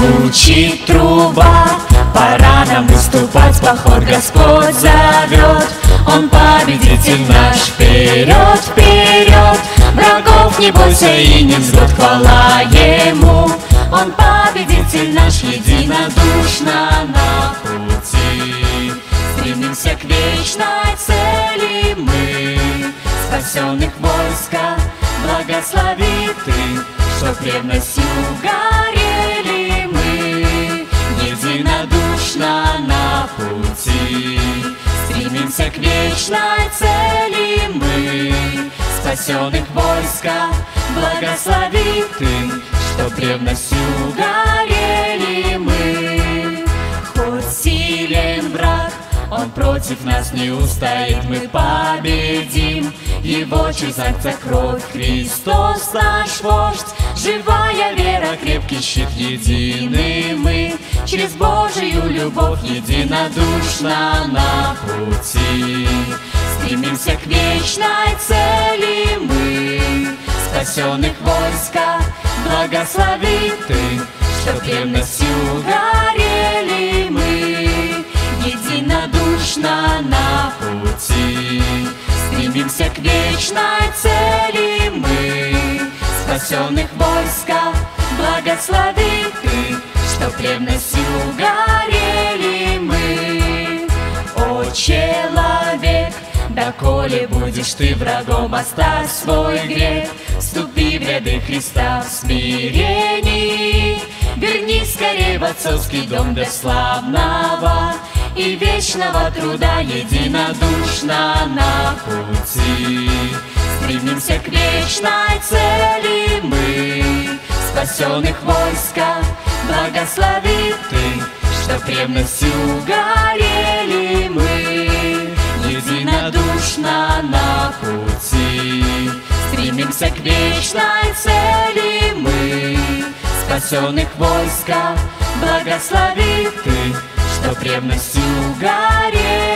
Звучит труба, пора нам выступать. Поход Господь зовет, Он победитель наш. Вперед, вперед, врагов не бойся и не взлет Хвала Ему, Он победитель наш. Единодушно на пути. Стремимся к вечной цели мы. Спасенных войска благослови Ты, чтоб ревностью горели Стремимся к вечной цели мы. Спасенных войска благослови Ты, чтоб ревностью горели мы. Хоть силен враг, он против нас не устоит, мы победим Его чужакца кровь, Христос наш вождь Живая вера, крепкий щит, едины мы. Через Божию любовь единодушно на пути. Стремимся к вечной цели мы. Спасенных войска благослови Ты, чтоб ревностью горели мы. Единодушно на пути. Стремимся к вечной цели мы. Спасенных войска благослови Ты, чтоб ревностью горели мы. О, человек, доколе будешь ты врагом, оставь свой грех. Вступи в ряды Христа в смирении. Вернись скорее в отцовский дом для славного И вечного труда единодушно на пути. Стремимся к вечной цели мы Спасенных войска. Благослови Ты, чтоб ревностью горели мы. Единодушно на пути. Стремимся к вечной цели мы. Спасенных войска благослови Ты, чтоб ревностью горели